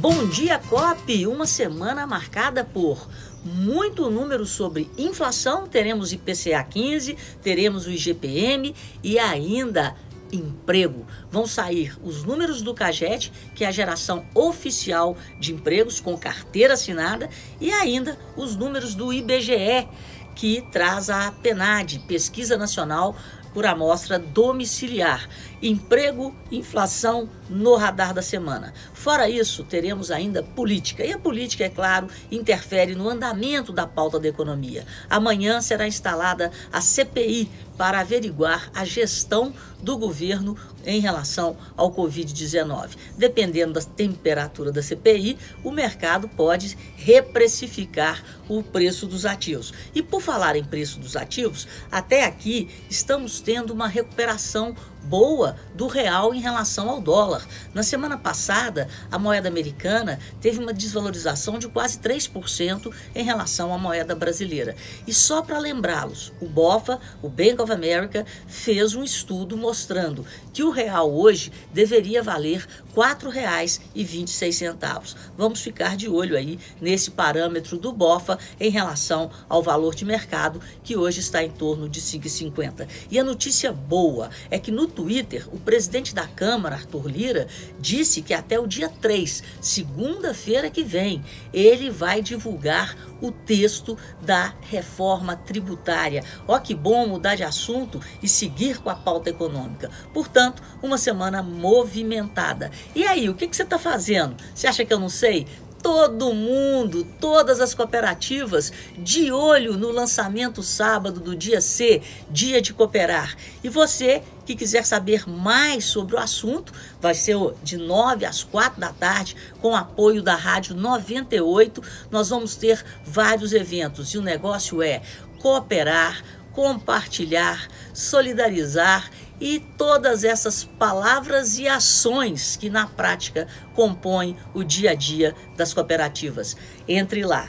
Bom dia, COP! Uma semana marcada por muito número sobre inflação, teremos IPCA 15, teremos o IGPM e ainda emprego. Vão sair os números do CAGET, que é a geração oficial de empregos com carteira assinada, e ainda os números do IBGE, que traz a PNAD, Pesquisa Nacional por Amostra Domiciliar. Emprego, inflação no radar da semana. Fora isso, teremos ainda política. E a política, é claro, interfere no andamento da pauta da economia. Amanhã será instalada a CPI para averiguar a gestão do governo em relação ao Covid-19. Dependendo da temperatura da CPI, o mercado pode reprecificar o preço dos ativos. E por falar em preço dos ativos, até aqui estamos tendo uma recuperação boa do real em relação ao dólar. Na semana passada, a moeda americana teve uma desvalorização de quase 3% em relação à moeda brasileira. E só para lembrá-los, o BOFA, o Bank of America, fez um estudo mostrando que o real hoje deveria valer R$ 4,26. Vamos ficar de olho aí nesse parâmetro do BOFA em relação ao valor de mercado, que hoje está em torno de 5,50. E a notícia boa é que no Twitter, o presidente da Câmara, Arthur Lira, disse que até o dia 3, segunda-feira que vem, ele vai divulgar o texto da reforma tributária. Ó que bom mudar de assunto e seguir com a pauta econômica. Portanto, uma semana movimentada. E aí, o que, que você está fazendo? Você acha que eu não sei? Todo mundo, todas as cooperativas, de olho no lançamento sábado do dia C, dia de cooperar. E você que quiser saber mais sobre o assunto, vai ser de 9 às 4 da tarde, com apoio da Rádio 98. Nós vamos ter vários eventos e o negócio é cooperar, compartilhar, solidarizar e todas essas palavras e ações que na prática compõem o dia a dia das cooperativas. Entre lá.